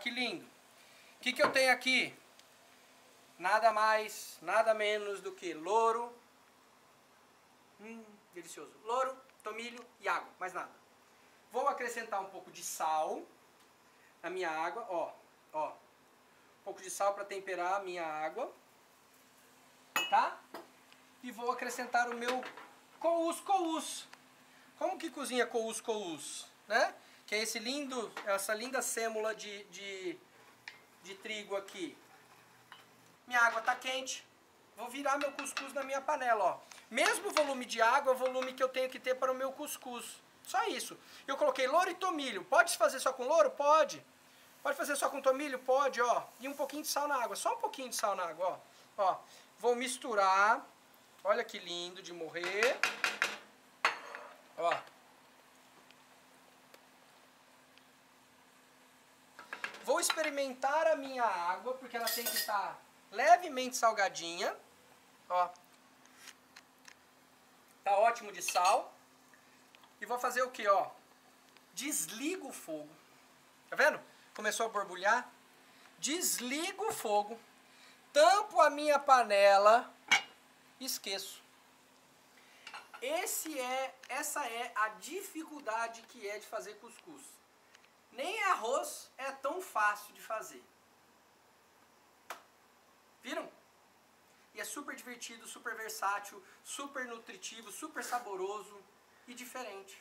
que lindo. O que, que eu tenho aqui? Nada mais, nada menos do que louro. Hum, delicioso. Louro, tomilho e água, mais nada. Vou acrescentar um pouco de sal na minha água, ó, ó. Um pouco de sal para temperar a minha água, tá? E vou acrescentar o meu cous cous. Como que cozinha cous cous, né? Que é esse lindo, essa linda sêmula de, de, de trigo aqui. Minha água tá quente. Vou virar meu cuscuz na minha panela, ó. Mesmo volume de água é volume que eu tenho que ter para o meu cuscuz. Só isso. Eu coloquei louro e tomilho. Pode fazer só com louro? Pode. Pode fazer só com tomilho? Pode, ó. E um pouquinho de sal na água. Só um pouquinho de sal na água, ó. Ó. Vou misturar. Olha que lindo de morrer. Ó. Vou experimentar a minha água, porque ela tem que estar levemente salgadinha. Ó. Tá ótimo de sal. E vou fazer o que, ó? Desligo o fogo. Tá vendo? Começou a borbulhar. Desligo o fogo. Tampo a minha panela. Esqueço. Esse é, essa é a dificuldade que é de fazer cuscuz. Nem arroz fácil de fazer. Viram? E é super divertido, super versátil, super nutritivo, super saboroso e diferente.